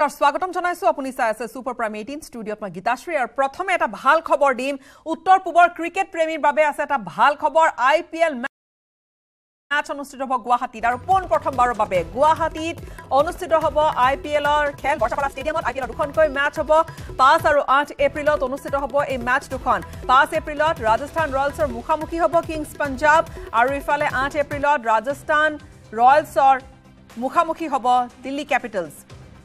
স্বাগতম জনাইছো আপুনি চাই আছে ছুপাৰ প্ৰাইম এইটিন ষ্টুডিঅ'ত মই গীতাশ্ৰী আৰু প্ৰথমে এটা ভাল খবৰ দিম। উত্তৰ পূবৰ ক্ৰিকেট প্ৰেমীৰ বাবে আছে এটা ভাল খবৰ আই পি এল মেচ অনুষ্ঠিত হ'ব গুৱাহাটীত আৰু পোন প্ৰথমবাৰৰ বাবে গুৱাহাটীত অনুষ্ঠিত হ'ব আই পি এলৰ খেল। বৰ্ষাপাৰা ষ্টেডিয়ামত আই পি এলৰ দুখনকৈ মেচ হ'ব। পাঁচ আৰু আঠ এপ্ৰিলত অনুষ্ঠিত হ'ব এই মেচ দুখন। পাঁচ এপ্ৰিলত ৰাজস্থান ৰয়েলছৰ মুখামুখি হ'ব কিংছ পাঞ্জাব আৰু ইফালে আঠ এপ্ৰিলত ৰাজস্থান ৰয়েলছৰ মুখামুখি হ'ব দিল্লী কেপিটেলছ।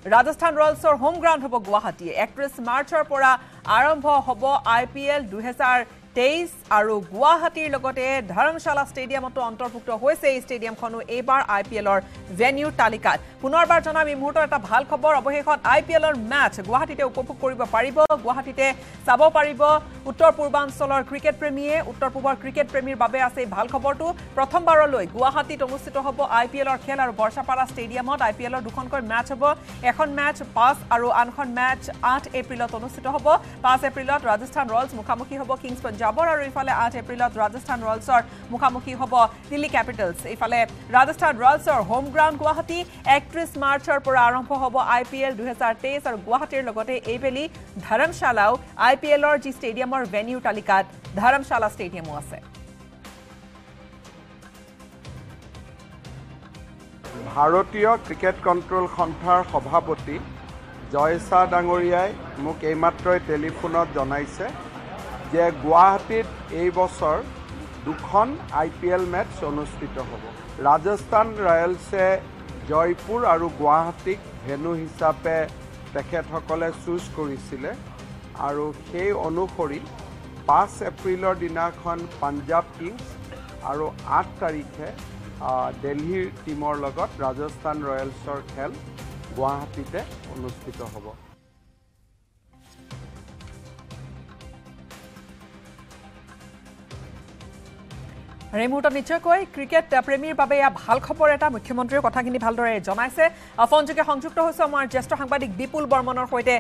ৰাজস্থান ৰয়েলছৰ হোম গ্ৰাউণ্ড হ'ব গুৱাহাটী একত্ৰিছ মাৰ্চৰ পৰা আৰম্ভ হ'ব আই পি এল দুহেজাৰ তেইছ আৰু গুৱাহাটীৰ লগতে ধৰ্মশালা ষ্টেডিয়ামতো অন্তৰ্ভুক্ত হৈছে এই ষ্টেডিয়ামখনো এইবাৰ আই পি এলৰ ভেনিউৰ তালিকাত। পুনৰবাৰ জনাম এই মুহূৰ্তৰ এটা ভাল খবৰ। অৱশেষত আই পি এলৰ মেচ গুৱাহাটীতে উপভোগ কৰিব পাৰিব। গুৱাহাটীতে চাব পাৰিব উত্তৰ পূৰ্বাঞ্চলৰ ক্ৰিকেট প্ৰেমীয়ে। উত্তৰ পূবৰ ক্ৰিকেট প্ৰেমীৰ বাবে আছে এই ভাল খবৰটো। প্ৰথমবাৰলৈ গুৱাহাটীত অনুষ্ঠিত হ'ব আই পি এলৰ খেল আৰু বৰ্ষাপাৰা ষ্টেডিয়ামত। আই পি এলৰ দুখনকৈ মেচ হ'ব। এখন মেচ পাঁচ আৰু আনখন মেচ আঠ এপ্ৰিলত অনুষ্ঠিত হ'ব। পাঁচ এপ্ৰিলত ৰাজস্থান ৰয়েলছ মুখামুখি হ'ব কিংছ পঞ্জাবৰ আৰু ইফালে আঠ এপ্ৰিলত ৰাজস্থান ৰয়েলছৰ মুখামুখি হ'ব দিল্লী কেপিটেলছ। ইফালে ৰাজস্থান ৰয়েলছৰ হোম গ্ৰাউণ্ড গুৱাহাটী একত্ৰিছ মাৰ্চৰ পৰা আৰম্ভ হ'ব আই পি এল দুহেজাৰ তেইছ আৰু গুৱাহাটীৰ লগতে এইবেলি ধৰমশালাও আই পি এলৰ যি ষ্টেডিয়ামৰ ভেনিউ তালিকাত ধৰমশালা ষ্টেডিয়ামো আছে। ভাৰতীয় ক্ৰিকেট কণ্ট্ৰল সন্থাৰ সভাপতি জয় শ্বাহ ডাঙৰীয়াই মোক এইমাত্ৰই টেলিফোনত জনাইছে। যে গুৱাহাটীত এই বছৰ দুখন আই পি এল মেটচ অনুষ্ঠিত হ'ব। ৰাজস্থান ৰয়েলছে জয়পুৰ আৰু গুৱাহাটীক ভেনু হিচাপে তেখেতসকলে চুজ কৰিছিলে আৰু সেই অনুসৰি পাঁচ এপ্ৰিলৰ দিনাখন পাঞ্জাৱ কিংছ আৰু আঠ তাৰিখে দেলহিৰ টীমৰ লগত ৰাজস্থান ৰয়েলছৰ খেল গুৱাহাটীতে অনুষ্ঠিত হ'ব। এই মুহূৰ্তত নিশ্চয়কৈ ক্ৰিকেট প্ৰেমীৰ বাবে এয়া ভাল খবৰ। এটা মুখ্যমন্ত্ৰীয়ে কথাখিনি ভালদৰে জনাইছে। ফোনযোগে সংযুক্ত হৈছে আমাৰ জ্যেষ্ঠ সাংবাদিক বিপুল বৰ্মনৰ সৈতে।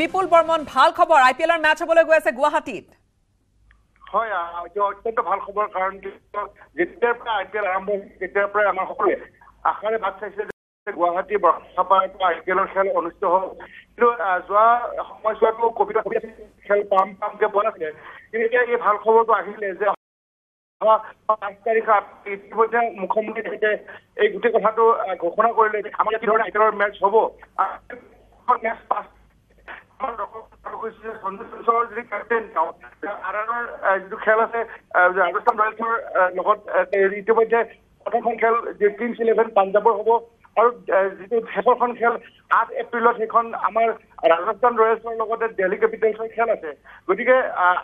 বিপুল বৰ্মন ভাল খবৰ। আই পি এলৰ মেচ হ'বলৈ গৈ আছে গুৱাহাটীত। হয় অত্যন্ত ভাল খবৰ কাৰণ যেতিয়াৰ পৰা আই পি এল আৰম্ভ হৈছে তেতিয়াৰ পৰাই আমাৰ সকলোৱে আশাৰে বাট চাইছে যে গুৱাহাটী বৰ্ষাপাৰাৰ পৰা আই পি এলৰ খেল অনুষ্ঠিত হ'ব। কিন্তু যোৱা সময়ছোৱাতো কভিড খেল পাম পামকে পোৱা নাছিলে। কিন্তু এতিয়া এই ভাল খবৰটো আহিলে যে ইতিমধ্যে মুখ্যমন্ত্ৰী তেখেতে এই গোটেই কথাটো ঘোষণা কৰিলে যে আমাৰ কি ধৰণে আই পি এলৰ মেচ হ'ব ৰাজস্থান ৰয়েলছৰ লগত ইতিমধ্যে প্ৰথমখন খেল কিংছ ইলেভেন পাঞ্জাৱৰ হ'ব। আৰু যিটো শেষৰখন খেল আঠ এপ্ৰিলত সেইখন আমাৰ ৰাজস্থান ৰয়েলছৰ লগতে দেলহি কেপিটেলছৰ খেল আছে। গতিকে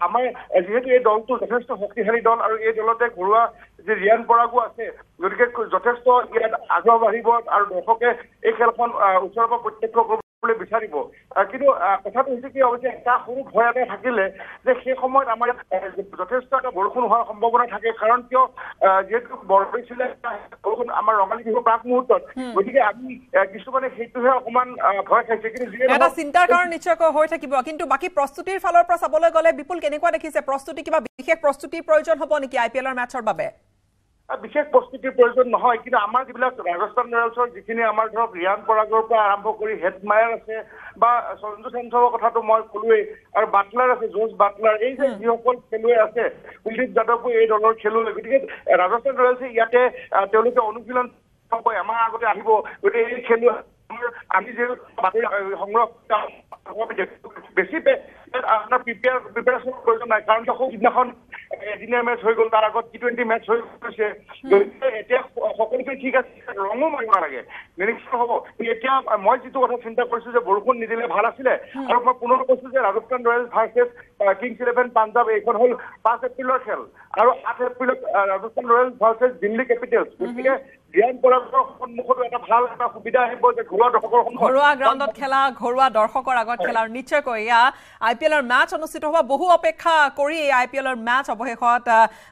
আমাৰ যিহেতু এই দলটো যথেষ্ট শক্তিশালী দল আৰু এই দলতে ঘৰুৱা যি ৰিয়ান পৰাগো আছে গতিকে যথেষ্ট ইয়াত আগ্ৰহ বাঢ়িব আৰু দৰ্শকে এই খেলখন ওচৰৰ পৰা প্ৰত্যক্ষ কৰিব। কৰিবলৈ বিচাৰিব। কিন্তু কথাটো হৈছে কি অৱশ্যে এটা সৰু ভয় এটা থাকিলে যে সেই সময়ত আমাৰ যথেষ্ট এটা বৰষুণ হোৱাৰ সম্ভাৱনা থাকে। কাৰণ কিয় যিহেতু বৰদৈছিলে বৰষুণ আমাৰ ৰঙালী বিহুৰ প্ৰাক মুহূৰ্তত। গতিকে আমি কিছুমানে সেইটোহে অকমান আহ, ভয় খাইছে। কিন্তু এটা চিন্তাৰ কাৰণ নিশ্চয়কৈ হৈ থাকিব। কিন্তু বাকী প্ৰস্তুতিৰ ফালৰ পৰা চাবলৈ গ'লে বিপুল কেনেকুৱা দেখিছে? প্ৰস্তুতি কিবা বিশেষ প্ৰস্তুতিৰ প্ৰয়োজন হ'ব নেকি আই পি এলৰ মেচৰ বাবে? বিশেষ প্ৰস্তুতিৰ প্ৰয়োজন নহয় কিন্তু আমাৰ যিবিলাক ৰাজস্থান ৰয়েলছৰ যিখিনি আমাৰ ধৰক ৰিয়ান পৰাগৰ পৰা আৰম্ভ কৰি হেডমায়াৰ আছে বা সঞ্জু চেমছৰৰ কথাটো মই ক'লোৱেই আৰু বাটলাৰ আছে জৰ্জ বাটলাৰ এই যে যিসকল খেলুৱৈ আছে কুলদীপ যাদৱো এই দলৰ খেলুৱৈ গতিকে ৰাজস্থান ৰয়েলছে ইয়াতে তেওঁলোকে অনুশীলন। আমাৰ আগতে আহিব গতিকে এই খেলুৱৈ আমি যে বাতৰি সংগ্ৰহ বেছি আপোনাৰ প্ৰিপেয়াৰ প্ৰিপেয়াৰেশ্যনৰ প্ৰয়োজন নাই। কাৰণ কিয় সিদিনাখন এদিনীয়া মেচ হৈ গ'ল তাৰ আগত টি টুৱেণ্টি মেচ হৈ গৈছে। গতিকে এতিয়া স- সকলোকে ঠিক আছে ৰঙো মাৰিব নালাগে। নিৰীক্ষণ হ'ব এতিয়া মই যিটো কথা চিন্তা কৰিছো যে বৰষুণ নিদিলে ভাল আছিলে। আৰু মই পুনৰ কৈছো যে Rajasthan Royals versus Kings Eleven Punjab এইখন হ'ল পাঁচ এপ্ৰিলৰ খেল। আৰু আঠ এপ্ৰিলত Rajasthan Royals versus Delhi Capitals গতিকে জ্ঞান সন্মুখতো এটা ভাল এটা সুবিধা আহিব যে ঘৰুৱা দৰ্শকৰ সন্মুখত। ঘৰুৱা গ্ৰাউণ্ডত খেলা ঘৰুৱা দৰ্শকৰ আগত খেলা। আৰু নিশ্চয়কৈ এয়া আই পি এলৰ মেচ অনুষ্ঠিত হ'ব বহু অপেক্ষা কৰি এই আই পি এলৰ মেচ অৱশেষত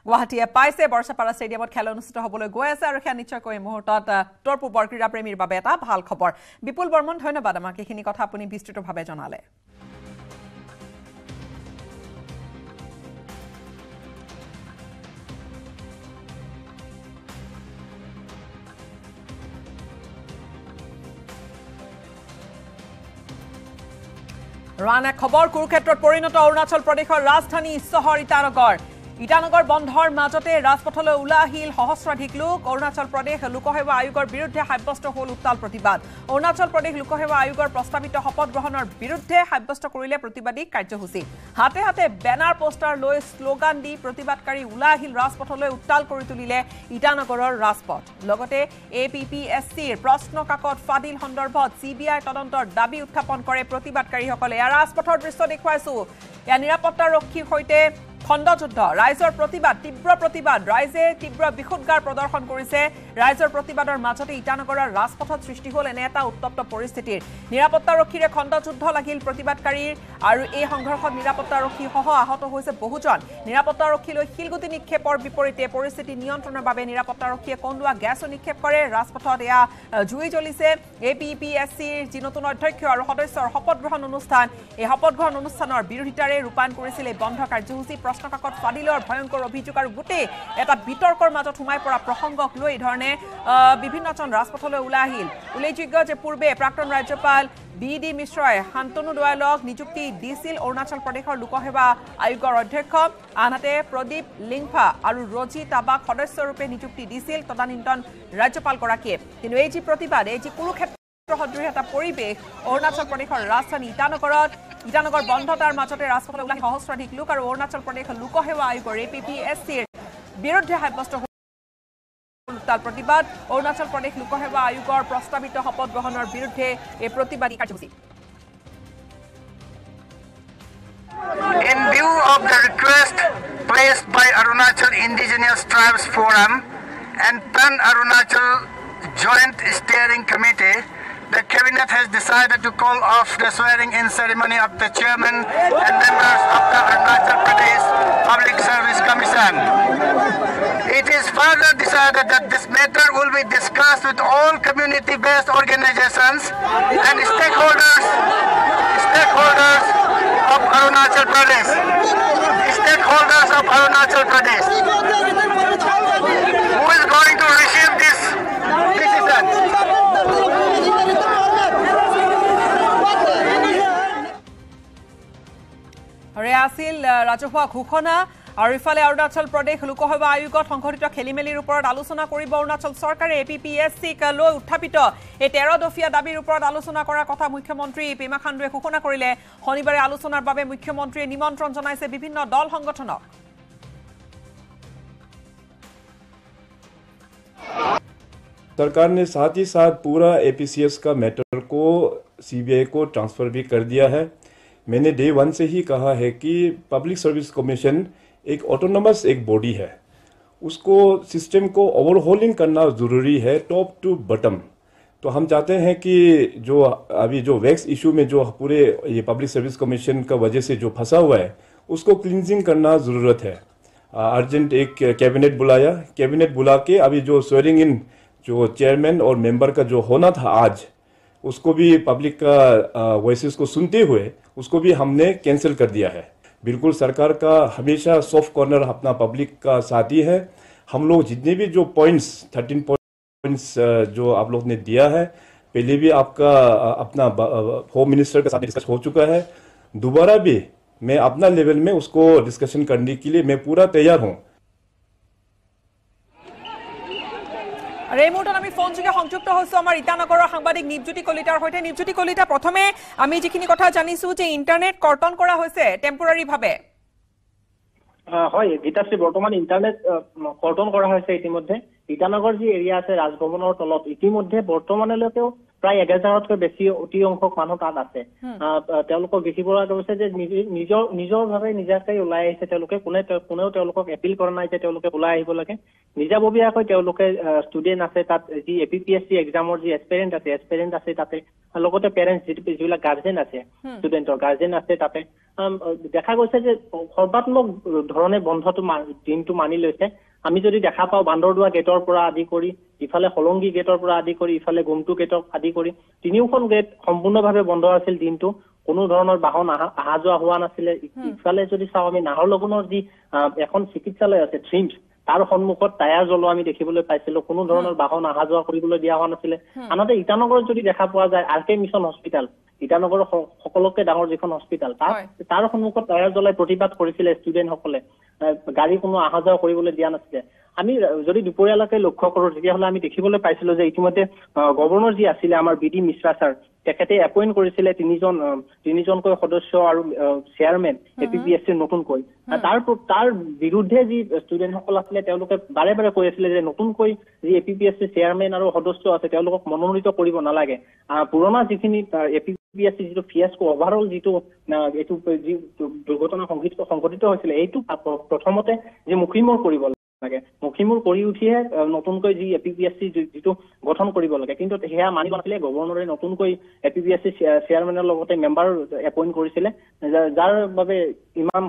গুৱাহাটীয়ে পাইছে। বৰ্ষাপাৰা ষ্টেডিয়ামত খেল অনুষ্ঠিত হ'বলৈ গৈ আছে আৰু সেয়া নিশ্চয়কৈ এই মুহূৰ্তত উত্তৰ পূবৰ ক্ৰীড়াপ্ৰেমীৰ বাবে এটা ভাল খবৰ। বিপুল বৰ্মন ধন্যবাদ আমাক। এইখিনি কথা আপুনি বিস্তৃতভাৱে জনালে। ৰাণে খবৰ কুৰুক্ষেত্ৰত পৰিণত অৰুণাচল প্ৰদেশৰ ৰাজধানী চহৰ ইটানগৰ। ইটানগৰ বন্ধৰ মাজতে ৰাজপথলৈ ওলাই আহিল সহস্ৰাধিক লোক। অৰুণাচল প্ৰদেশ লোকসেৱা আয়োগৰ বিৰুদ্ধে সাব্যস্ত হ'ল উত্তাল প্ৰতিবাদ। অৰুণাচল প্ৰদেশ লোকসেৱা আয়োগৰ প্ৰস্তাৱিত শপত গ্ৰহণৰ বিৰুদ্ধে সাব্যস্ত কৰিলে প্ৰতিবাদী কাৰ্যসূচী। হাতে হাতে বেনাৰ পোষ্টাৰ লৈ শ্লোগান দি প্ৰতিবাদকাৰী ওলাই আহিল ৰাজপথলৈ উত্তাল কৰি তুলিলে ইটানগৰৰ ৰাজপথ। লগতে এ পি পি এছ চিৰ প্ৰশ্ন কাকত ফাদিল সন্দৰ্ভত চি বি আই তদন্তৰ দাবী উত্থাপন কৰে প্ৰতিবাদকাৰীসকলে। ৰাজপথৰ দৃশ্য দেখুৱাইছো। এয়া নিৰাপত্তাৰক্ষীৰ সৈতে খণ্ডযুদ্ধ। ৰাইজৰ প্ৰতিবাদ তীব্ৰ প্ৰতিবাদ। ৰাইজে তীব্ৰ বিষোদ্গাৰ প্ৰদৰ্শন কৰিছে। ৰাইজৰ প্ৰতিবাদৰ মাজতে ইটানগৰৰ ৰাজপথত সৃষ্টি হ'ল এনে এটা উত্তপ্ত পৰিস্থিতিৰ। নিৰাপত্তাৰক্ষীৰে খণ্ডযুদ্ধ লাগিল প্ৰতিবাদকাৰীৰ আৰু এই সংঘৰ্ষত নিৰাপত্তাৰক্ষীসহ আহত হৈছে বহুজন। নিৰাপত্তাৰক্ষীলৈ শিলগুটি নিক্ষেপৰ বিপৰীতে পৰিস্থিতি নিয়ন্ত্ৰণৰ বাবে নিৰাপত্তাৰক্ষীয়ে কন্দুৱা গেছো নিক্ষেপ কৰে। ৰাজপথত এয়া জুই জ্বলিছে। এ পি পি এছ চিৰ যি নতুন অধ্যক্ষ আৰু সদস্যৰ শপত গ্ৰহণ অনুষ্ঠান এই শপত গ্ৰহণ অনুষ্ঠানৰ বিৰোধিতাৰে ৰূপায়ণ কৰিছিল এই বন্ধ কাৰ্যসূচী। প্ৰশ্ন কাকত ফাদিলৰ ভয়ংকৰ অভিযোগ আৰু গোটেই এটা বিতৰ্কৰ মাজত সোমাই পৰা প্ৰসংগক লৈ এই ধৰণে বিভিন্নজন ৰাজপথলৈ ওলাই আহিল। উল্লেখযোগ্য যে পূৰ্বে প্ৰাক্তন ৰাজ্যপাল বি ডি মিশ্ৰই শান্তনু দয়ালক নিযুক্তি দিছিল। অৰুণাচল প্ৰদেশৰ লোকসেৱা আয়োগৰ অধ্যক্ষ। আনহাতে প্ৰদীপ লিংফা আৰু ৰজি টাবাক সদস্যৰূপে নিযুক্তি দিছিল তদানীন্তন ৰাজ্যপালগৰাকীয়ে। কিন্তু এই যি প্ৰতিবাদ এই যি কুৰুক্ষেত্ৰ সদৃশ এটা পৰিৱেশ অৰুণাচল প্ৰদেশৰ ৰাজধানী ইটানগৰত ইটানগৰ বন্ধতাৰ মাজতে ৰাজপথলৈ ওলাই সহস্ৰাধিক লোক আৰু অৰুণাচল প্ৰদেশৰ লোকসেৱা আয়োগৰ এ পি পি এছ চিৰ বিৰুদ্ধে সাব্যস্ত উত্তাল প্ৰতিবাদ অৰুণাচল প্ৰদেশ লোকসেৱা আয়োগৰ প্ৰস্তাৱিত শপত গ্ৰহণৰ বিৰুদ্ধে এই প্ৰতিবাদী কাৰ্যসূচী। In view of the request placed by Arunachal Indigenous Tribes Forum and Pan Arunachal Joint Steering Committee, the Cabinet has decided to call off the swearing in ceremony of the Chairman and members of the Arunachal Pradesh Public Service Commission. It is further decided that this matter will be discussed with all community-based organizations and stakeholders, stakeholders of Arunachal Pradesh. Stakeholders of Arunachal Pradesh. ৰাজহুৱা ঘোষণা আৰু ইফালে অৰুণাচল প্ৰদেশ লোকসেৱা আয়োগত সংঘটিত খেলি মেলিৰ ওপৰত আলোচনা কৰিব অৰুণাচল চৰকাৰে এ পি পি এছ চিক লৈ উত্থাপিত এই তেৰ দফীয়া দাবীৰ ওপৰত আলোচনা কৰাৰ কথা মুখ্যমন্ত্ৰী পেমা খাণ্ডুৱে ঘোষণা কৰিলে শনিবাৰে আলোচনাৰ বাবে মুখ্যমন্ত্ৰীয়ে নিমন্ত্ৰণ জনাইছে বিভিন্ন দল সংগঠনক सरकार ने साथ ही साथ पूरा एपीसीएस का मैटर को सीबीआई को ट्रांसफर भी कर दिया है मैंने डे वन से ही कहा है कि पब्लिक सर्विस कमीशन एक ऑटोनमस एक बॉडी है। उसको सिस्टम को ओवरहोलिंग करना ज़रूरी है टॉप टू बटम तो हम चाहते हैं कि जो अभी जो वैक्स इशू में जो पूरे ये पब्लिक सर्विस कमीशन का वजह से जो फंसा हुआ है, उसको क्लिनजिंग करना ज़रूरत है। अर्जेंट एक कैबिनेट बुलाया। कैबिनेट बुला के अभी जो स्वेरिंग इन जो चेयरमैन और मेंबर का जो होना था आज, उसको भी पब्लिक का वॉइस को सुनते हुए उसको भी हमने कैंसिल कर दिया है। बिल्कुल सरकार का हमेशा सॉफ्ट कॉर्नर अपना पब्लिक का साथ ही। है हम लोग जितने भी जो पॉइंट्स थर्टीन पॉइंट्स जो आप लोग ने दिया है, पहले भी आपका अपना होम मिनिस्टर के साथ डिस्कस हो चुका है। दोबारा भी मैं अपना लेवल में उसको डिस्कशन करने के लिए मैं पूरा तैयार हूँ। আৰু এই মুহূৰ্তত আমি ফোনযোগে সংযুক্ত হৈছো আমাৰ ইটানগৰৰ সাংবাদিক নিপজ্যোতি কলিতাৰ সৈতে। নিপজ্যোতি কলিতা প্ৰথমে আমি যিখিনি কথা জানিছো যে ইণ্টাৰনেট কৰ্তন কৰা হৈছে টেম্পৰাৰীভাৱে হয় গীতাশ্ৰী বৰ্তমান ইণ্টাৰনেট কৰ্তন কৰা হৈছে ইতিমধ্যে। ইটানগৰ যি এৰিয়া আছে ৰাজভৱনৰ তলত ইতিমধ্যে বৰ্তমানলৈকেও প্ৰায় এক হেজাৰতকৈ বেছি অতি সংখ্যক মানুহ তাত আছে। তেওঁলোকক দেখিব পৰা গৈছে যে নিজ- নিজৰ নিজৰ ভাৱে নিজাকৈ ওলাই আহিছে। তেওঁলোকে কোনে কোনেও তেওঁলোকক এপিল কৰা নাই যে তেওঁলোকে ওলাই আহিব লাগে। নিজাববীয়াকৈ তেওঁলোকে ষ্টুডেণ্ট আছে তাত যি A P P S C এক্সামৰ যি এছপেৰেণ্ট আছে এছপেৰেণ্ট আছে তাতে। লগতে পেৰেণ্টছ যিবিলাক গাৰ্জেন আছে ষ্টুডেণ্টৰ গাৰ্জেন আছে তাতে। দেখা গৈছে যে সৰ্বাত্মক ধৰণে বন্ধটো দিনটো মানি লৈছে। আমি যদি দেখা পাওঁ বান্দৰদোৱা গেটৰ পৰা আদি কৰি ইফালে হলংগী গেটৰ পৰা আদি কৰি ইফালে গুমটো গেটক আদি কৰি তিনিওখন গেট সম্পূৰ্ণভাৱে বন্ধ আছিল দিনটো। কোনো ধৰণৰ বাহন অহা অহা যোৱা হোৱা নাছিলে। ইফালে যদি চাওঁ আমি নাহৰলগুণৰ যি আহ, এখন চিকিৎসালয় আছে থ্ৰিমছ তাৰ সন্মুখত টায়াৰ জ্বলোৱা আমি দেখিবলৈ পাইছিলো। কোনো ধৰণৰ বাহন অহা যোৱা কৰিবলৈ দিয়া হোৱা নাছিলে। আনহাতে ইটানগৰত যদি দেখা পোৱা যায় আৰ কে মিছন হস্পিটেল ইটানগৰৰ সকলোতকৈ ডাঙৰ যিখন হস্পিটেল হয়। তাৰ সন্মুখত টায়াৰ জ্বলাই প্ৰতিবাদ কৰিছিলে ষ্টুডেণ্টসকলে। আহ, গাড়ী কোনো অহা যোৱা কৰিবলৈ দিয়া নাছিলে। আমি যদি দুপৰীয়ালৈকে লক্ষ্য কৰো তেতিয়াহ'লে আমি দেখিবলৈ পাইছিলো যে ইতিমধ্যে গভৰ্ণৰ যি আছিলে আমাৰ বি ডি মিশ্ৰা ছাৰ তেখেতে এপইণ্ট কৰিছিলে তিনিজন তিনিজনকৈ সদস্য আৰু chairman A P P S চিৰ নতুনকৈ। তাৰ তাৰ বিৰুদ্ধে যি ষ্টুডেণ্টসকল আছিলে তেওঁলোকে বাৰে বাৰে কৈ আছিলে যে নতুনকৈ যি এ পি পি এছ চিৰ চেয়াৰমেন আৰু সদস্য আছে তেওঁলোকক মনোনীত কৰিব নালাগে। পুৰণা যিখিনি A P P S C যিটো ফিয়াস্কো অভাৰঅল যিটো এইটো যি দুৰ্ঘটনা সংঘটিত সংঘটিত হৈছিলে এইটো প্ৰ- প্ৰথমতে যে মুখিমূৰ কৰিব লাগে। মুখিমূৰ কৰি উঠিহে নতুনকৈ যি A P P S C যিটো গঠন কৰিব লাগে। কিন্তু সেয়া মানিব নাছিলে গভৰ্ণৰে নতুনকৈ A P P S C চেয়াৰমেনৰ লগতে মেম্বাৰ এপইণ্ট কৰিছিলে যাৰ বাবে ইমান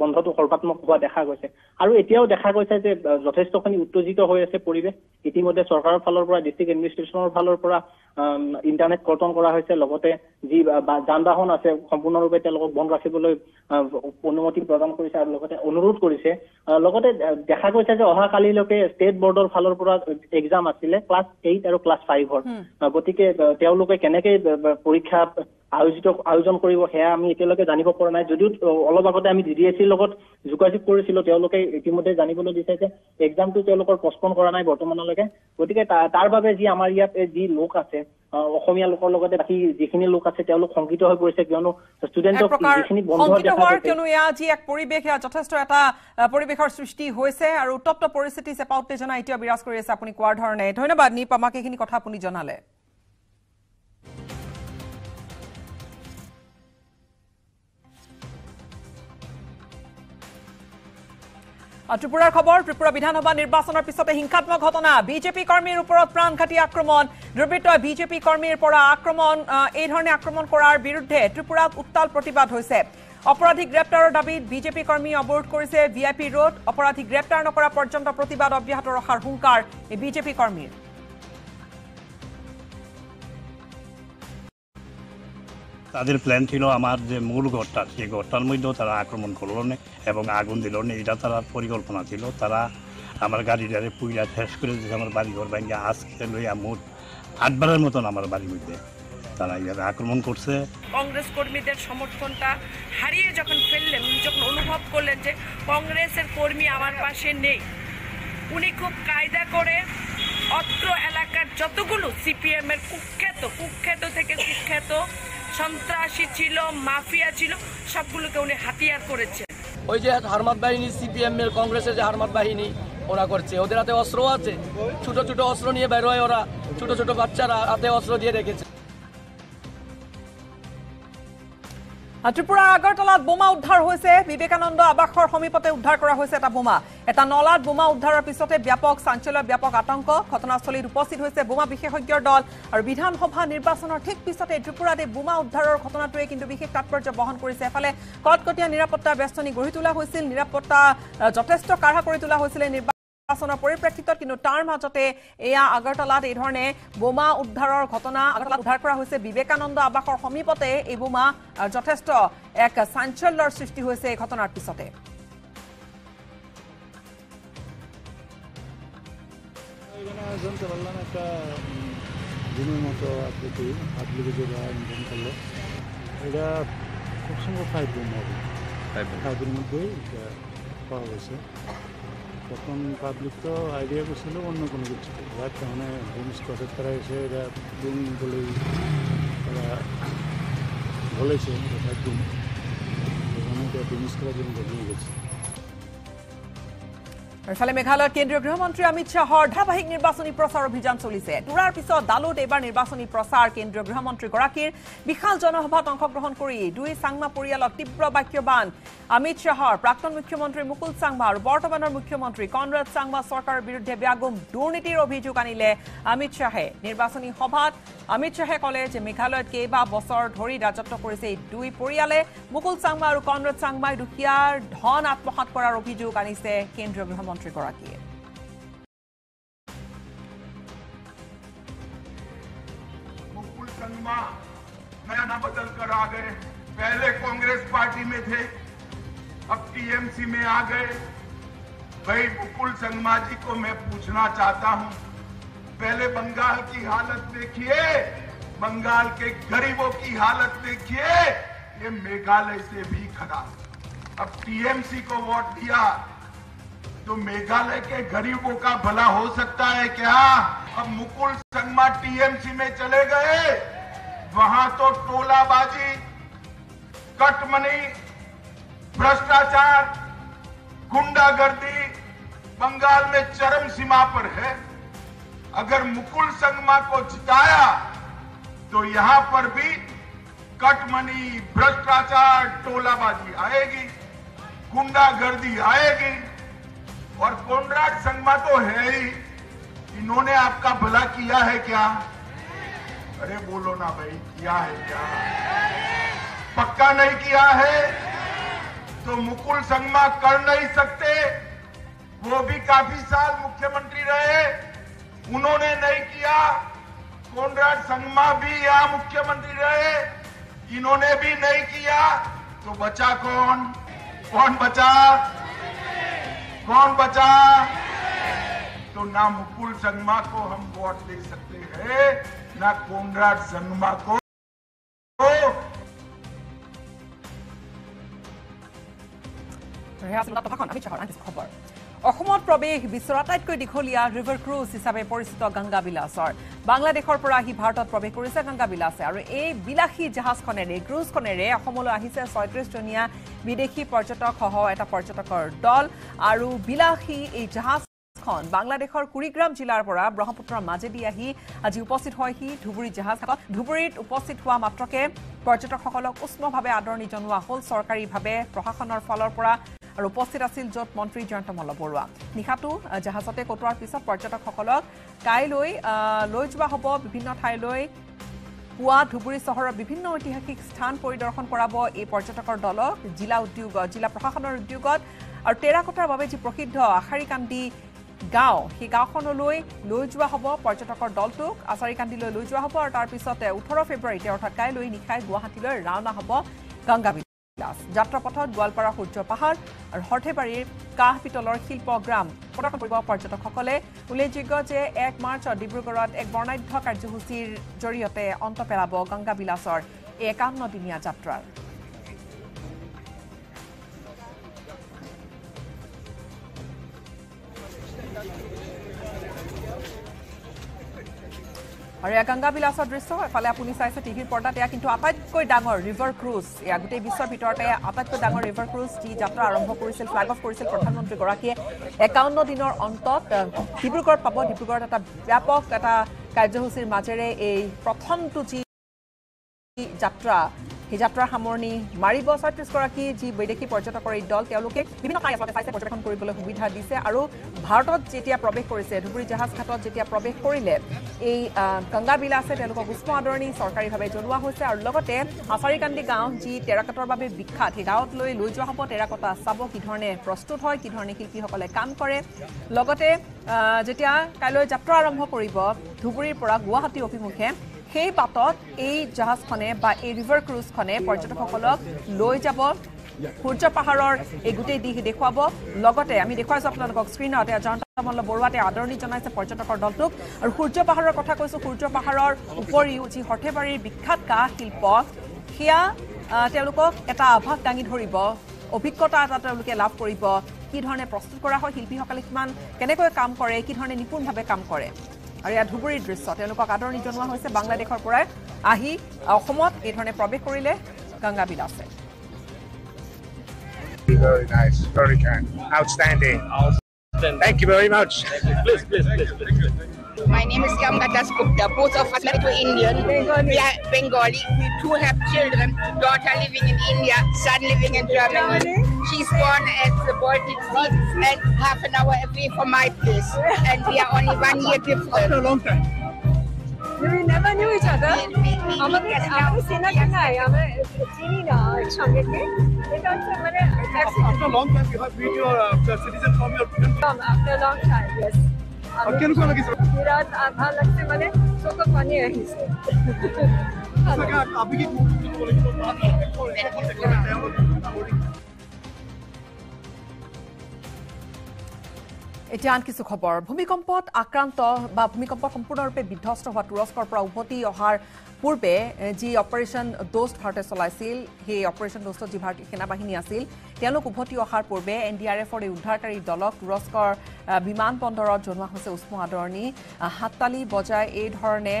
বন্ধটো সৰ্বাত্মক হোৱা দেখা গৈছে। আৰু এতিয়াও দেখা গৈছে যে যথেষ্টখিনি উত্তেজিত হৈ আছে পৰিৱেশ। ইতিমধ্যে চৰকাৰৰ ফালৰ পৰা ডিষ্ট্ৰিক্ট এডমিনিষ্ট্ৰেশ্যনৰ ফালৰ পৰা ইণ্টাৰনেট কৰ্তন কৰা হৈছে লগতে যি যান বাহন আছে সম্পূৰ্ণৰূপে তেওঁলোকক বন্ধ ৰাখিবলৈ অনুমতি প্ৰদান কৰিছে আৰু লগতে অনুৰোধ কৰিছে। লগতে দেখা গৈছে যে অহা কালিলৈকে ষ্টেট বৰ্ডৰ ফালৰ পৰা এক্সাম আছিলে ক্লাছ এইট আৰু ক্লাছ ফাইভৰ গতিকে তেওঁলোকে কেনেকে পৰীক্ষা আয়োজিত আয়োজন কৰিব সেয়া আমি এতিয়ালৈকে জানিব পৰা নাই। যদিও অলপ আগতে আমি ডি ডি এছ চিৰ লগত যোগাযোগ কৰিছিলো তেওঁলোকে ইতিমধ্যে জানিবলৈ দিছে যে এক্সামটো তেওঁলোকৰ পষ্টপন কৰা নাই বৰ্তমানলৈকে। গতিকে তাৰ বাবে যি আমাৰ ইয়াত যি লোক আছে অসমীয়া লোকৰ লগতে বাকী যিখিনি লোক আছে তেওঁলোক শংকিত হৈ পৰিছে কিয়নো ষ্টুডেণ্টক যিখিনি বন্ধ কিয়নো এয়া যি এক পৰিৱেশ এয়া যথেষ্ট এটা পৰিৱেশৰ সৃষ্টি হৈছে আৰু উত্তপ্ত পৰিস্থিতি চেপা উত্তেজনা এতিয়া বিৰাজ কৰি আছে। আপুনি কোৱাৰ ধৰণে। ধন্যবাদ নিপ আমাক এইখিনি কথা আপুনি জনালে। ত্ৰিপুৰাৰ খবৰ ত্ৰিপুৰা বিধানসভা নিৰ্বাচনৰ পিছতে হিংসাত্মক ঘটনা। বিজেপি কৰ্মীৰ ওপৰত প্ৰাণঘাতী আক্ৰমণ। দুৰ্বৃত্তই বিজেপি কৰ্মীৰ পৰা আক্ৰমণ এই ধৰণে আক্ৰমণ কৰাৰ বিৰুদ্ধে ত্ৰিপুৰাত উত্তাল প্ৰতিবাদ হৈছে। অপৰাধী গ্ৰেপ্তাৰৰ দাবীত বিজেপি কৰ্মী অৱৰোধ কৰিছে ভি আই পি ৰোড। অপৰাধী গ্ৰেপ্তাৰ নকৰা পৰ্যন্ত প্ৰতিবাদ অব্যাহত ৰখাৰ হুংকাৰ বিজেপি কৰ্মীৰ। তাদের প্ল্যান ছিল আমার যে মূল ঘরটা, সেই ঘরটার মধ্যেও তারা আক্রমণ করল না এবং আগুন দিল না। এটা তারা পরিকল্পনা ছিল। তারা আমার গাড়িটারে পুইলা শেষ করে দিয়েছে, আমার বাড়ি ঘর ভাঙ্গে আজকে লইয়া মোট আটবারের মতন আমার বাড়ির মধ্যে তারা এইভাবে আক্রমণ করছে। কংগ্রেস কর্মীদের সমর্থনটা হারিয়ে যখন ফেললেন যখন অনুভব করলেন যে কংগ্রেসের কর্মী আমার পাশে নেই, উনি খুব কায়দা করে অত্র এলাকার যতগুলো সিপিএম এর কুখ্যাত কুখ্যাত থেকে কুখ্যাত সন্ত্রাসী ছিল, মাফিয়া ছিল, সবগুলোকে উনি হাতিয়ার করেছে ওই যে হারমাত বাহিনী, সিপিএম এর কংগ্রেসের যে হারমাত বাহিনী, ওরা করছে। ওদের হাতে অস্ত্র আছে। ছোট ছোট অস্ত্র নিয়ে বের হয় ওরা। ছোট ছোট বাচ্চারা হাতে অস্ত্র দিয়ে রেখেছে। ত্ৰিপুৰাৰ আগৰতলাত বোমা উদ্ধাৰ হৈছে। বিবেকানন্দ আৱাসৰ সমীপতে উদ্ধাৰ কৰা হৈছে এটা বোমা। এটা নলাত বোমা উদ্ধাৰৰ পিছতে ব্যাপক চাঞ্চল্য ব্যাপক আতংক। ঘটনাস্থলীত উপস্থিত হৈছে বোমা বিশেষজ্ঞৰ দল আৰু বিধানসভা নিৰ্বাচনৰ ঠিক পিছতে ত্ৰিপুৰাত এই বোমা উদ্ধাৰৰ ঘটনাটোৱে কিন্তু বিশেষ তাৎপৰ্য বহন কৰিছে। এফালে কটকটীয়া নিৰাপত্তা বেষ্টনী গঢ়ি তোলা হৈছিল। নিৰাপত্তা যথেষ্ট কাঢ়া কৰি তোলা হৈছিলে নিৰ্বাচন নিৰ্বাচনৰ পৰিপ্ৰেক্ষিতত কিন্তু তাৰ মাজতে এয়া আগৰতলাত এই ধৰণে বোমা উদ্ধাৰৰ ঘটনা আগৰতলাত উদ্ধাৰ কৰা হৈছে। বিবেকানন্দ আৱাসৰ সমীপতে এই বোমা যথেষ্ট এক চাঞ্চল্যৰ সৃষ্টি হৈছে এই ঘটনাৰ পিছতে। এটা খুব সম্ভব ফাইভ রুম হবে মধ্যেই পাওয়া গেছে। তখন পাবলিক তো আইডিয়া করছিল অন্য কোনো কিছু। রাত মানে বুম স্কোয়াডের তারা এসে এটা বুম বলেই তারা বলেছে ফাইভ রুম এখানে এটা বুম স্কোয়াডের জন্য নিয়ে গেছে। ইফালে মেঘালয়ত কেন্দ্ৰীয় গৃহমন্ত্ৰী অমিত শ্বাহৰ ধাৰাবাহিক নিৰ্বাচনী প্ৰচাৰ অভিযান চলিছে। তোৰাৰ পিছত দালোত এইবাৰ নিৰ্বাচনী প্ৰচাৰ কেন্দ্ৰীয় গৃহমন্ত্ৰীগৰাকীৰ বিশাল জনসভাত অংশগ্ৰহণ কৰি দুই চাংমা পৰিয়ালক তীব্ৰ বাক্যবান। অমিত শ্বাহৰ প্ৰাক্তন মুখ্যমন্ত্ৰী মুকুল চাংমা আৰু বৰ্তমানৰ মুখ্যমন্ত্ৰী কনৰাড চাংমা চৰকাৰৰ বিৰুদ্ধে ব্যাগুম দুৰ্নীতিৰ অভিযোগ আনিলে। অমিত শ্বাহে নিৰ্বাচনী সভাত অমিত শ্বাহে ক'লে যে মেঘালয়ত কেইবা বছৰ ধৰি ৰাজত্ব কৰিছে এই দুই পৰিয়ালে মুকুল চাংমা আৰু কনৰাড চাংমাই দুখীয়াৰ ধন আত্মসাত কৰাৰ অভিযোগ আনিছে কেন্দ্ৰীয় গৃহমন্ত্ৰীগৰাকীয়ে मुकुल संगमा नया ना बदल कर आ गए पहले कांग्रेस पार्टी में थे अब टीएमसी में आ गए भाई मुकुल संगमा जी को मैं पूछना चाहता हूं पहले बंगाल की हालत देखिए। बंगाल के गरीबों की हालत देखिए। ये मेघालय से भी खड़ा अब टीएमसी को वोट दिया तो मेघालय के गरीबों का भला हो सकता है क्या? अब मुकुल संगमा टीएमसी में चले गए। वहाँ तो टोलाबाजी, कटमनी, भ्रष्टाचार, गुंडागर्दी, बंगाल में चरम सीमा पर है। अगर मुकुल संगमा को जिताया तो यहाँ पर भी कटमनी, भ्रष्टाचार, टोलाबाजी आएगी, गुंडागर्दी आएगी। और कोनराड संगमा तो है ही। इन्होंने आपका भला किया है क्या? अरे बोलो ना भाई, किया है क्या? पक्का नहीं किया है? तो मुकुल संगमा कर नहीं सकते? वो भी काफ़ी साल मुख्यमंत्री रहे। उन्होंने नहीं किया। कोनराज संगमा भी यहाँ मुख्यमंत्री रहे। इन्होंने भी नहीं किया। तो बचा कौन? कौन बचा? कौन बचा? तो ना मुकुल संगमा को हम वोट दे सकते हैं, ना कोनराज संगमा को। Perhaps not the on this cover. অসমত প্ৰৱেশ বিশ্বৰ আটাইতকৈ দীঘলীয়া ৰিভাৰ ক্ৰুজ হিচাপে পৰিচিত গংগা বিলাসৰ বাংলাদেশৰ পৰা আহি ভাৰতত প্ৰৱেশ কৰিছে গংগা বিলাসে আৰু এই বিলাসী জাহাজখনেৰে ক্ৰুজখনেৰে অসমলৈ আহিছে ছয়ত্ৰিছজনীয়া বিদেশী পৰ্যটকসহ এটা পৰ্যটকৰ দল। আৰু বিলাসী এই জাহাজ খন বাংলাদেশৰ কুৰিগ্ৰাম জিলাৰ পৰা ব্ৰহ্মপুত্ৰৰ মাজেদি আহি আজি উপস্থিত হয়হি ধুবুৰী জাহাজ ধুবুৰীত উপস্থিত হোৱা মাত্ৰকে পৰ্যটকসকলক উষ্মভাৱে আদৰণি জনোৱা হ'ল। চৰকাৰীভাৱে প্ৰশাসনৰ ফালৰ পৰা আৰু উপস্থিত আছিল য'ত মন্ত্ৰী জয়ন্ত মল্ল বৰুৱা। নিশাটো জাহাজতে কটোৱাৰ পিছত পৰ্যটকসকলক কাইলৈ লৈ যোৱা হ'ব বিভিন্ন ঠাইলৈ পুৱা ধুবুৰী চহৰৰ বিভিন্ন ঐতিহাসিক স্থান পৰিদৰ্শন কৰাব এই পৰ্যটকৰ দলক জিলা উদ্যোগত জিলা প্ৰশাসনৰ উদ্যোগত। আৰু টেৰাকটাৰ বাবে যি প্ৰসিদ্ধ আশাৰীকান্দি গাঁও সেই গাঁওখনলৈ লৈ যোৱা হ'ব পৰ্যটকৰ দলটোক আচাৰীকান্দিলৈ লৈ যোৱা হ'ব আৰু তাৰ পিছতে ওঠৰ ফেব্ৰুৱাৰীতে অৰ্থাৎ কাইলৈ নিশাই গুৱাহাটীলৈ ৰাওনা হ'ব গংগা বিলাস যাত্ৰাপথত গোৱালপাৰা সূৰ্য পাহাৰ আৰু সৰ্থেবাৰীৰ কাঁহ পিতলৰ শিল্পগ্ৰাম। প্ৰদৰ্শন কৰিব পৰ্যটকসকলে উল্লেখযোগ্য যে এক মাৰ্চত ডিব্ৰুগড়ত এক বৰ্ণাঢ্য কাৰ্যসূচীৰ জৰিয়তে অন্ত পেলাব গংগা বিলাসৰ এই একাৱন্ন দিনীয়া যাত্ৰাৰ। আৰু এয়া গংগা বিলাসৰ দৃশ্য এফালে আপুনি চাইছে টিভিৰ পৰ্দাত এয়া কিন্তু আটাইতকৈ ডাঙৰ ৰিভাৰ ক্ৰুজ এয়া গোটেই বিশ্বৰ ভিতৰতে আটাইতকৈ ডাঙৰ ৰিভাৰ ক্ৰুজ যি যাত্ৰা আৰম্ভ কৰিছিল ফ্লেগ অফ কৰিছিল প্ৰধানমন্ত্ৰীগৰাকীয়ে। একাৱন্ন দিনৰ অন্তত ডিব্ৰুগড়ত পাব। ডিব্ৰুগড়ত এটা ব্যাপক এটা কাৰ্যসূচীৰ মাজেৰে এই প্ৰথমটো যি যাত্ৰা সেই যাত্ৰাৰ সামৰণি মাৰিব। ছয়ত্ৰিছগৰাকী যি বিদেশী পৰ্যটকৰ এই দল তেওঁলোকে বিভিন্ন ঠাই আচলতে চাইছে পৰ্যবেক্ষণ কৰিবলৈ সুবিধা দিছে আৰু ভাৰতত যেতিয়া প্ৰৱেশ কৰিছে ধুবুৰী জাহাজ ঘাটত যেতিয়া প্ৰৱেশ কৰিলে এই আহ, গংগা বিলাসে তেওঁলোকক উষ্ম আদৰণি চৰকাৰীভাৱে জনোৱা হৈছে আৰু লগতে আচাৰীকান্দি গাঁও যি টেৰাকটৰ বাবে বিখ্যাত সেই গাঁৱত লৈ লৈ যোৱা হ'ব। টেৰাকটা চাব কি ধৰণে প্ৰস্তুত হয় কি ধৰণে শিল্পীসকলে কাম কৰে। লগতে যেতিয়া কাইলৈ যাত্ৰা আৰম্ভ কৰিব ধুবুৰীৰ পৰা গুৱাহাটী অভিমুখে সেই বাটত এই জাহাজখনে বা এই ৰিভাৰ ক্ৰুজখনে পৰ্যটকসকলক লৈ যাব। সূৰ্য পাহাৰৰ এই গোটেই দিশ দেখুৱাব। লগতে আমি দেখুৱাইছো আপোনালোকক স্ক্ৰীণত জয়ন্ত মল্ল বৰুৱাতে আদৰণি জনাইছে পৰ্যটকৰ দলটোক। আৰু সূৰ্য পাহাৰৰ কথা কৈছো। সূৰ্য পাহাৰৰ উপৰিও যি সৰ্থেবাৰীৰ বিখ্যাত কাঁহ শিল্প সেয়া তেওঁলোকক এটা আভাস দাঙি ধৰিব। অভিজ্ঞতা এটা তেওঁলোকে লাভ কৰিব। কি ধৰণে প্ৰস্তুত কৰা হয়? শিল্পীসকলে কিমান কেনেকৈ কাম কৰে? কি ধৰণে নিপুণভাৱে কাম কৰে? আৰু ইয়াত ধুবুৰীৰ দৃশ্য তেওঁলোকক আদৰণি জনোৱা হৈছে বাংলাদেশৰ পৰাই আহি অসমত এই ধৰণে প্ৰৱেশ কৰিলে Ganga বিলাসে Very nice, very kind, outstanding. Thank you very much. Please, please, please. My name is Kamgatas Gupta. Both of us married to Indian. We are Bengali. We two have children. Daughter living in India, son living in Germany. She's born at the Baltic Sea and half an hour away from my place. And we are only one year different. After a long time. We never knew each other. আমাদের আমাদের চেনা কি নাই আমরা চিনি না একসঙ্গে কে এটা হচ্ছে মানে After a long time, you have been your uh, citizen from your country. after a long time yes আর কেনেকুৱা লাগিছে? বিৰাট আহ, ভাল লাগছে মানে চকুত পানী আহিছে সঁচাকে আবেগিক মুহূৰ্ত এতিয়া আন কিছু খবৰ। ভূমিকম্পত আক্ৰান্ত বা ভূমিকম্পত সম্পূৰ্ণৰূপে বিধ্বস্ত হোৱা তুৰস্কৰ পৰা উভতি অহাৰ পূৰ্বে যি অপাৰেশ্যন দোষ্ট ভাৰতে চলাইছিল সেই অপাৰেশ্যন দোষ্টত যি ভাৰতীয় সেনাবাহিনী আছিল তেওঁলোক উভতি অহাৰ পূৰ্বে এন ডি আৰ এফৰ এই উদ্ধাৰকাৰী দলক তুৰস্কৰ বিমান বন্দৰত জনোৱা হৈছে উষ্ম আদৰণি। হাততালি বজাই এই ধৰণে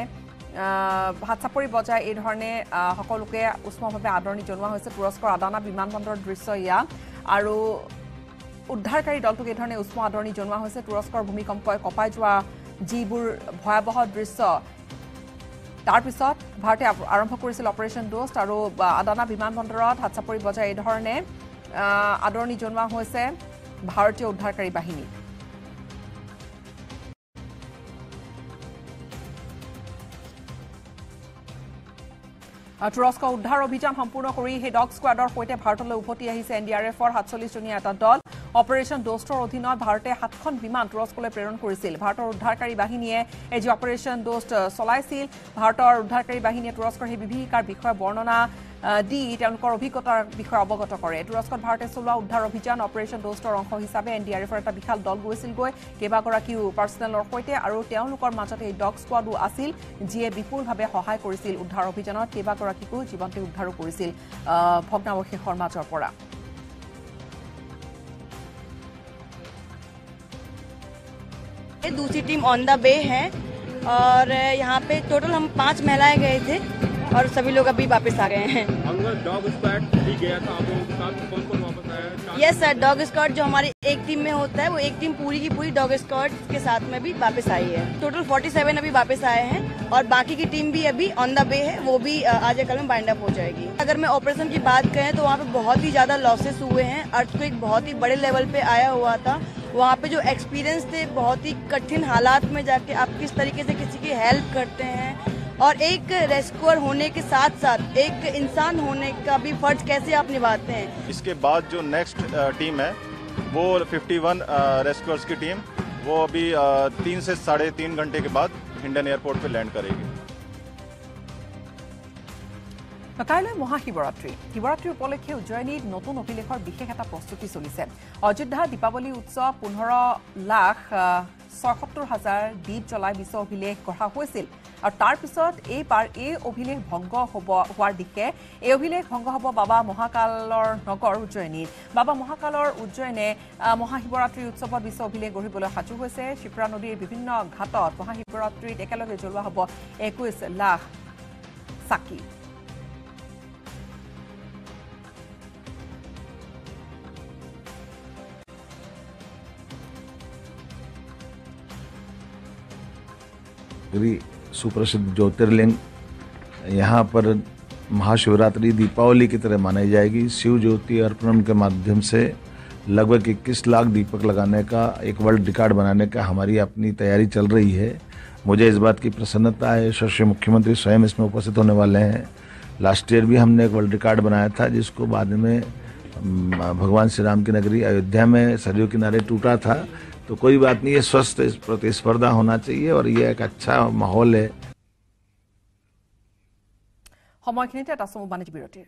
হাত চাপৰি বজাই এই ধৰণে সকলোকে উষ্মভাৱে আদৰণি জনোৱা হৈছে তুৰস্কৰ আদানা বিমানবন্দৰৰ দৃশ্য এয়া আৰু উদ্ধাৰকাৰী দলটোক এই ধৰণে উষ্ম আদৰণি জনোৱা হৈছে। তুৰস্কৰ ভূমিকম্পই কঁপাই যোৱা যিবোৰ ভয়াৱহ দৃশ্য তাৰপিছত ভাৰতে আৰম্ভ কৰিছিল অপাৰেশ্যন ডোষ্ট আৰু আদানা বিমানবন্দৰত হাত চাপৰি বজাই এই ধৰণে আহ, আদৰণি জনোৱা হৈছে ভাৰতীয় উদ্ধাৰকাৰী বাহিনীক। তুৰস্ক উদ্ধাৰ অভিযান সম্পূৰ্ণ কৰি সেই ডগ স্কোৱাডৰ সৈতে ভাৰতলৈ উভতি আহিছে এন ডি আৰ এফৰ সাতচল্লিছজনীয়া এটা দল। অপাৰেশ্যন ডোষ্টৰ অধীনত ভাৰতে সাতখন বিমান তুৰস্কলৈ প্ৰেৰণ কৰিছিল। ভাৰতৰ উদ্ধাৰকাৰী বাহিনীয়ে এই যি অপাৰেশ্যন ডোষ্ট চলাইছিল ভাৰতৰ উদ্ধাৰকাৰী বাহিনীয়ে তুৰস্কৰ সেই বিভীষিকাৰ বিষয়ে বৰ্ণনা দি তেওঁলোকৰ অভিজ্ঞতাৰ বিষয়ে অৱগত কৰে। তুৰস্কত ভাৰতে চলোৱা উদ্ধাৰ অভিযান অপাৰেশ্যন ডোষ্টৰ অংশ হিচাপে এন ডি আৰ এফৰ এটা বিশাল দল গৈছিলগৈ। কেইবাগৰাকীও পাৰ্চনেলৰ সৈতে আৰু তেওঁলোকৰ মাজতে এই ডগ স্কোৱাডো আছিল যিয়ে বিপুলভাৱে সহায় কৰিছিল। উদ্ধাৰ অভিযানত কেইবাগৰাকীকো জীৱন্তে উদ্ধাৰো কৰিছিল ভগ্নাৱশেষৰ মাজৰ পৰা। दूसरी टीम ऑन द वे है। और यहाँ पे टोटल हम पाँच महिलाएँ गए थे और सभी लोग अभी वापस आ गए हैं। डॉग स्क्वाड भी गया था आप लोगों के साथ कौन कौन वापस आया यस सर डॉग स्क्वाड जो हमारी एक टीम में होता है वो एक टीम पूरी की पूरी डॉग स्क्वाड के साथ में भी वापस आई है। टोटल 47 अभी वापस आए हैं और बाकी की टीम भी अभी ऑन द वे है वो भी आज या कल में बाइंड अप हो जाएगी। अगर मैं ऑपरेशन की बात करें तो वहाँ पे बहुत ही ज़्यादा लॉसेस हुए हैं। अर्थ को एक बहुत ही बड़े लेवल पे आया हुआ था। वहाँ पे जो एक्सपीरियंस थे, बहुत ही कठिन हालात में जाके आप किस तरीके से किसी की हेल्प करते हैं और एक रेस्क्यूअर होने के साथ साथ एक इंसान होने का भी फ़र्ज़ कैसे आप निभाते हैं? इसके बाद जो नेक्स्ट टीम है, वो 51 रेस्क्यूअर्स की टीम वो अभी तीन से साढ़े तीन घंटे के बाद हिंडन एयरपोर्ट पे लैंड करेगी। কাইলৈ মহাশিৱৰাত্ৰি। শিৱৰাত্ৰি উপলক্ষে উজ্জয়িনীত নতুন অভিলেখৰ বিশেষ এটা প্ৰস্তুতি চলিছে। অযোধ্যা দীপাৱলী উৎসৱ পোন্ধৰ লাখ ছয়সত্তৰ হাজাৰ দ্বীপ জ্বলাই বিশ্ব অভিলেখ গঢ়া হৈছিল। আৰু তাৰ পিছত এইবাৰ এই অভিলেখ ভংগ হ'ব হোৱাৰ দিশে এই অভিলেখ ভংগ হ'ব বাবা মহাকালৰ নগৰ উজ্জয়িনীত বাবা মহাকালৰ উজ্জয়িনে মহাশিৱৰাত্ৰি উৎসৱত বিশ্ব অভিলেখ গঢ়িবলৈ সাজু হৈছে। শিপ্ৰা নদীৰ বিভিন্ন ঘাটত মহাশিৱৰাত্ৰিত একেলগে জ্বলোৱা হ'ব একৈছ লাখ চাকি। गिरी सुप्रसिद्ध ज्योतिर्लिंग, यहाँ पर महाशिवरात्रि दीपावली की तरह मनाई जाएगी। शिव ज्योति अर्पण के माध्यम से लगभग 21 लाख दीपक लगाने का, एक वर्ल्ड रिकॉर्ड बनाने का हमारी अपनी तैयारी चल रही है। मुझे इस बात की प्रसन्नता है यशस्वी मुख्यमंत्री स्वयं इसमें उपस्थित होने वाले हैं। लास्ट ईयर भी हमने एक वर्ल्ड रिकॉर्ड बनाया था, जिसको बाद में भगवान श्री राम की नगरी अयोध्या में सरयू किनारे टूटा था। तो कोई बात नहीं ये स्वस्थ प्रतिस्पर्धा होना चाहिए और ये एक अच्छा माहौल है সময়খিনিতে এটা চমু বাণিজ্য বিৰতিৰ